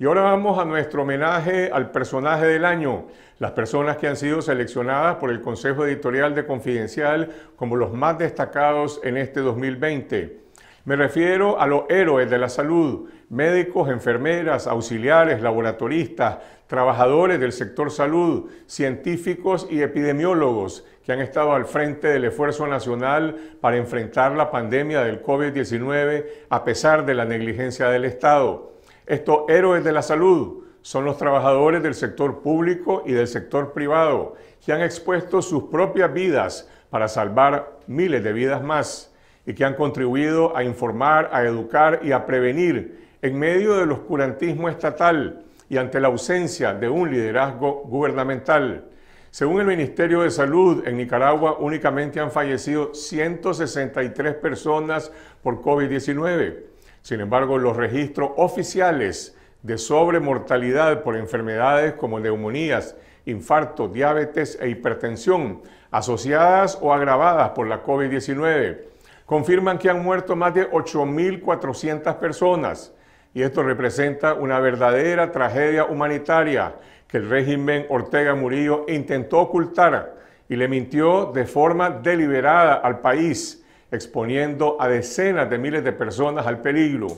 Y ahora vamos a nuestro homenaje al personaje del año, las personas que han sido seleccionadas por el Consejo Editorial de Confidencial como los más destacados en este 2020. Me refiero a los héroes de la salud, médicos, enfermeras, auxiliares, laboratoristas, trabajadores del sector salud, científicos y epidemiólogos que han estado al frente del esfuerzo nacional para enfrentar la pandemia del COVID-19 a pesar de la negligencia del Estado. Estos héroes de la salud son los trabajadores del sector público y del sector privado que han expuesto sus propias vidas para salvar miles de vidas más y que han contribuido a informar, a educar y a prevenir en medio del oscurantismo estatal y ante la ausencia de un liderazgo gubernamental. Según el Ministerio de Salud, en Nicaragua únicamente han fallecido 163 personas por COVID-19 sin embargo, los registros oficiales de sobremortalidad por enfermedades como neumonías, infarto, diabetes e hipertensión asociadas o agravadas por la COVID-19 confirman que han muerto más de 8.400 personas. Y esto representa una verdadera tragedia humanitaria que el régimen Ortega Murillo intentó ocultar y le mintió de forma deliberada al país exponiendo a decenas de miles de personas al peligro.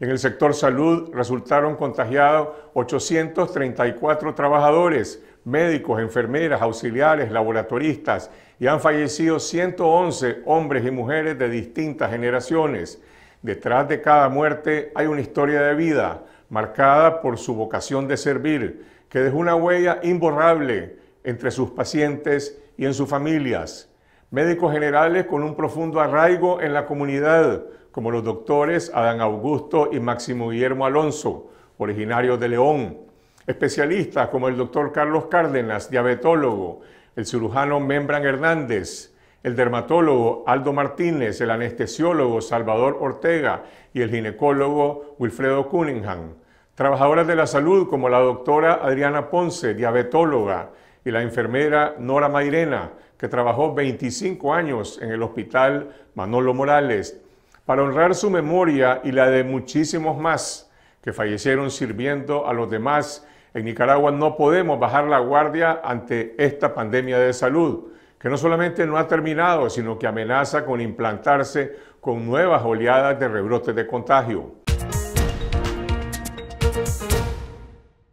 En el sector salud resultaron contagiados 834 trabajadores, médicos, enfermeras, auxiliares, laboratoristas y han fallecido 111 hombres y mujeres de distintas generaciones. Detrás de cada muerte hay una historia de vida marcada por su vocación de servir, que dejó una huella imborrable entre sus pacientes y en sus familias médicos generales con un profundo arraigo en la comunidad, como los doctores Adán Augusto y Máximo Guillermo Alonso, originarios de León, especialistas como el doctor Carlos Cárdenas, diabetólogo, el cirujano Membran Hernández, el dermatólogo Aldo Martínez, el anestesiólogo Salvador Ortega. Y el ginecólogo Wilfredo Cunningham. Trabajadoras de la salud como la doctora Adriana Ponce, diabetóloga, y la enfermera Nora Mairena, que trabajó 25 años en el hospital Manolo Morales, para honrar su memoria y la de muchísimos más que fallecieron sirviendo a los demás. En Nicaragua no podemos bajar la guardia ante esta pandemia de salud, que no solamente no ha terminado, sino que amenaza con implantarse con nuevas oleadas de rebrotes de contagio.